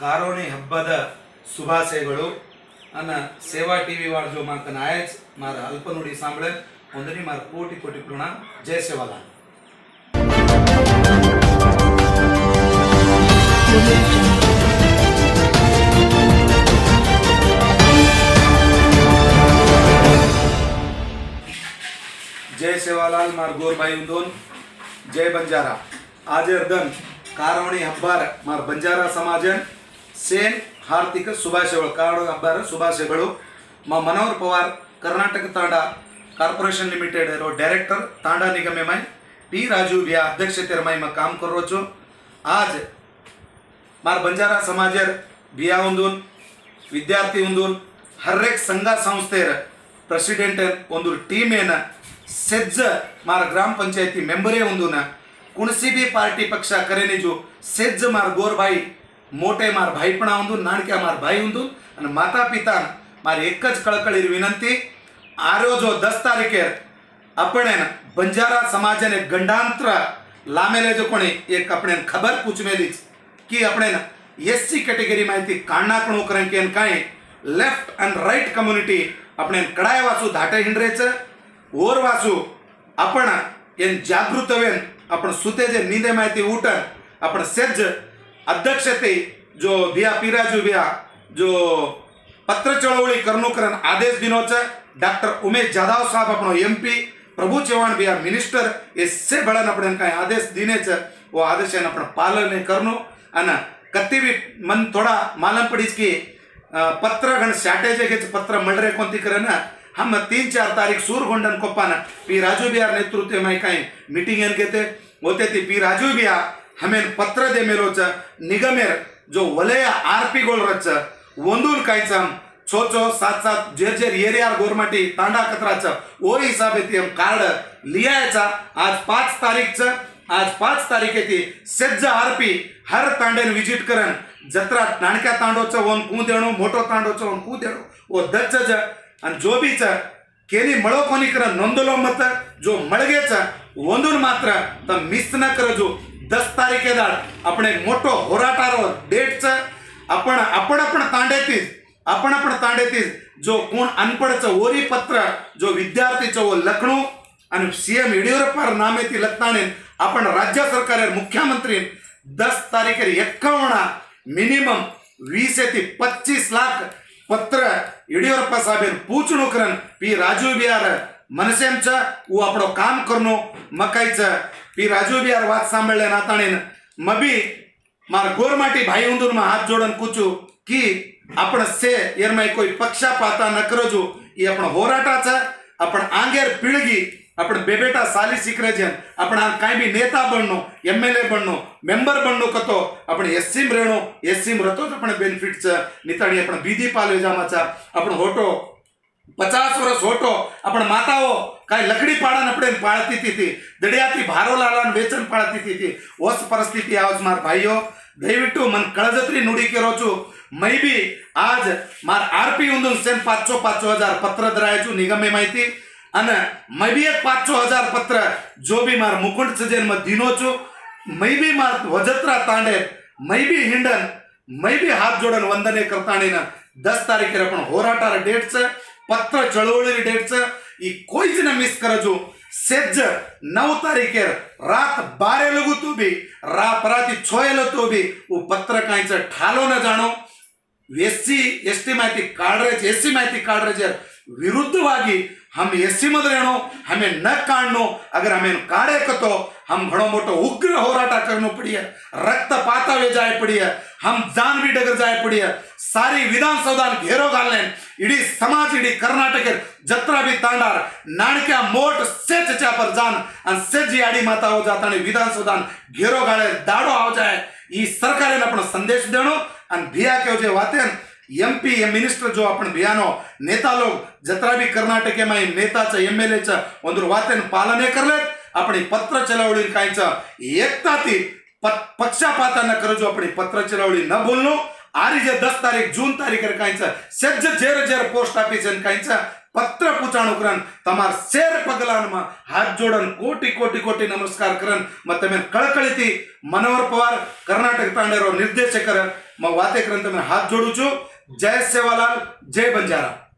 ಕಾರೋಣಿ ಹಬ್ಬದ ಶುಭಾಶಯಗಳು ನನ್ನ ಸೇವಾ ಟಿ ವಿ ವಾರ್ಜೋ ಮಾತನ ಆಯಚ್ ಮಾರ ಅಲ್ಪನುಡಿ ಸಾಂಬಳ ಒಂದನೇ ಮಾರ ಕೋಟಿ ಕೋಟಿ ಪ್ರಣಾ ಜಯ ಸೇವಾಲಾಲ್ જય સેવાલાલ માર ગોરભાઈ ઉંદોન જય બંજારા આજે અર્ધન કારવણી હબ્બાર માર બંજારા સમાજન ಸೇನ್ ಹಾರ್ದಿಕ ಶುಭಾಶಯಗಳು ಕಾಡು ಹಬ್ಬರ ಶುಭಾಶಯಗಳು ಮಾ ಮನೋಹರ್ ಪವಾರ್ ಕರ್ನಾಟಕ ತಾಂಡ ಕಾರ್ಪೊರೇಷನ್ ಲಿಮಿಟೆಡ್ ಇರೋ ಡೈರೆಕ್ಟರ್ ತಾಂಡ ನಿಗಮ ಮೈ ಪಿ ರಾಜು વ્યા અધ્યક્ષતેર મા કામ કરો છો આજ માર બંજારા સમાજર બિયા ઉંદુન વિદ્યાર્થી ઉંદુન હરેક સંઘ સંસ્થેર ಪ್ರೆಸಿಡೆಂಟ್ ಒಂದು ಟೀಮೇನ ಸೆಜ್ಜ ಮಾರ ಗ್ರಾಮ ಪಂಚಾಯತಿ ಮೆಂಬರೇ ಒಂದುನ ಕುಣಸಿಬಿ ಪಾರ್ಟಿ ಪಕ್ಷ ಕರೆನಿಜು ಸೆಜ್ಜ ಮಾರ ಗೋರ್ಬಾಯಿ મોટે મારા ભાઈપણા ઊંધું નાણક્યા મારા ભાઈ ઊંધું અને માતા પિતા મારી એક જ કળકળીર વિનંતી આર્યો જો દસ તારીખે આપણે બંજારા સમાજ અને ગંડાંતર લામેલે જો કોણી એક આપણે ખબર પૂછમેલી કે આપણે એસસી કેટેગરીમાંથી કાણાકણું કરે કે કાંઈ લેફ્ટ એન્ડ રાઈટ કમ્યુનિટી આપણે કડાય વાસું ધાટે હિંડરે છે ઓર વાસું આપણ એન જાગૃત વેન આપણ સુતે જે નીંદે માહિતી ઉઠન આપણે સેજ अध्यक्षते जो बिया पिराजू बिया, जो पत्र चळवळी करणूकरन आदेश दिनोच डॉक्टर उमेश जाधव साहब आपण एम पी प्रभू चव्हाण बिया मिनिस्टर एसे बळन आपण काय आदेश दिनेच वो आदेश आपण पालन करणं आणि कत्ती बी मन थोडा मालम पडीच की पत्र गण शाटेजे घेच पत्र मंडरे कोणती करे ना, हम तीन चार तारीख सूरगोंडन कोप्पान पी राजू बिहार नेतृत्व में काही मीटिंग घेते होते ती पी राजू बिया हमें पत्र दे मेलोच निगमेर जो वलय आर पी गोल रच वंदून कायच छो छो सात सात जेर जेर एरियार गोरमाटी तांडा कचराचं ओ हिसाब ती कार्ड लिहायचा आज पाच तारीखचं आज पाच तारीख येते सज्ज आरपी हर तांडेन विजिट करन जत्रा नाणक्या तांडोचं वन कू देणो मोठो तांडोचं वन कू देणो ओ दच्च आणि जो बीच केली मळो कोणी कर नोंदलो मत जो मळगेच वंदून मात्र तर मिस न कर जो दस तारीखेदार आपण एक मोठो होराटारो डेटच आपण आपण आपण तांडेतीस आपण आपण तांडेतीस जो कोण अनपडचं ओरी पत्र जो विद्यार्थीचं वो लखणू आणि सीएम येडियुरप्पार नामे ती लखताणे आपण राज्य सरकार मुख्यमंत्री दस तारीखेर एक्कावन्न मिनिमम वीस ते पच्चीस लाख पत्र येडियुरप्पा साहेब पूछणू करन पी राजू बिहार मनसेमचं वो आपणो काम करनो ಈ ರಾಜು ಬಿ ಅವ್ರ ವಾತ್ ಸಾಂಬಳ್ಳೆ ನಾತಾಣೇನ ಮಬಿ ಮಾರ ಗೋರ್ಮಾಟಿ ಭಾಯಿ ಉಂದೂರ್ ಮಾ ಹಾತ್ ಜೋಡನ್ ಕೂಚು ಕಿ આપણ સે એરમાંય કોઈ પક્ષાપાતા ન કરજો એ આપણ હોરાટા છે, આપણ આંગેર પીળગી, આપણે બે બેટા સાલી શીખરે છે આપણે આ કાંઈ બી નેતા બનનો, એમએલએ બનનો, મેમ્બર બનનો કતો, આપણે એસસીમ રહેણો, એસસીમ રતો જ આપણે બેનિફિટ છે. નિતાણી આપણે બીજી પાલેજામાં છે. આપણો હોટો પચાસ વર્ષ હોટો આપણે માતાઓ કાંઈ લકડી પાડાને આપણે પાળતી હતી દડિયાથી ભારો લાલાને વેચન પાળતી હતી ઓસ પરિસ્થિતિ આવજ મારા ભાઈઓ ದಯವಿಟ್ಟು ಮನ್ ಕಳಜತ್ರಿ ನುಡಿಕೆರೋಚು ಮೈ ಬಿ ಆಜ್ ಮಾರ್ ಆರ್ ಪಿ ಒಂದು ಸೆನ್ ಪಾಚೋ ಪಾಚೋ ಹಜಾರ್ ಪತ್ರದ ರಾಯಚು ನಿಗಮೆ ಮಾಹಿತಿ અને મય બી એક પાંચ છ હજાર પત્ર જો બી માર મુકુંડ સજેનમાં દીનો છું મય બી માર વજત્રા તાંડે મય બી હિંડન મય બી હાથ જોડન વંદને કરતાણીના દસ તારીખે પણ હોરાટાર ડેટ છે पत्र चळवळी डेटचं ही कोयच ना मिस करजो सेज नऊ तारीखे रात बारे लगू तू बी रात राती छोयलो तू बी उ पत्र कायचं ठालो न जाणो. एस सी एस टी माहिती काढ रे एस सी माहिती काढ रे जर मधे रहणो हमें न काढणो अगर हमें काढे कतो हम घणो मोटो उग्र होराटा करनो पड़ी है रक्तपात वे जाए पड़ी है हम जान भी डगर जाए पड़ी है सारी विधानसभा घेरो घालने इडी समाज इडी कर्नाटक जत्रा भी तांडार नाणक्या मोठ सेच च्या पर जान आणि सेच आडी माता हो जाता विधानसभा घेरो घाले दाडो आव जाए ಈ ಸರ್ಕಾರೇನ आपण संदेश देणो आणि भिया के जे वातेन एम पी एम मिनिस्टर जो आपण भियानो नेता लोक जत्रा बी कर्नाटके माई नेताचं एम एल एचं ಒಂದು ವಾತೆನ್ ಪಾಲನೆ करलेत आपण ही पत्र चळवळी कायचं एकता ती प- पक्षपातांना करजो आपण ही पत्र चळवळी न बोललो आणि जे दस तारीख जून तारीख कायचं सज्ज जेर जेर पोस्ट ऑफिस कायचं પત્ર પૂછાણું કરન તમાર શેર પગલાનમાં હાથ જોડન કોટી કોટી કોટી નમસ્કાર કરન ಮ તમે કળકળીથી મનોહર પવાર કર્ણાટક તાંડેરો ನಿರ್ದೇಶಕರ ಮ ವಾತೆ કરન તમે હાથ જોડું છું जय सेवालाल जय बंजारा।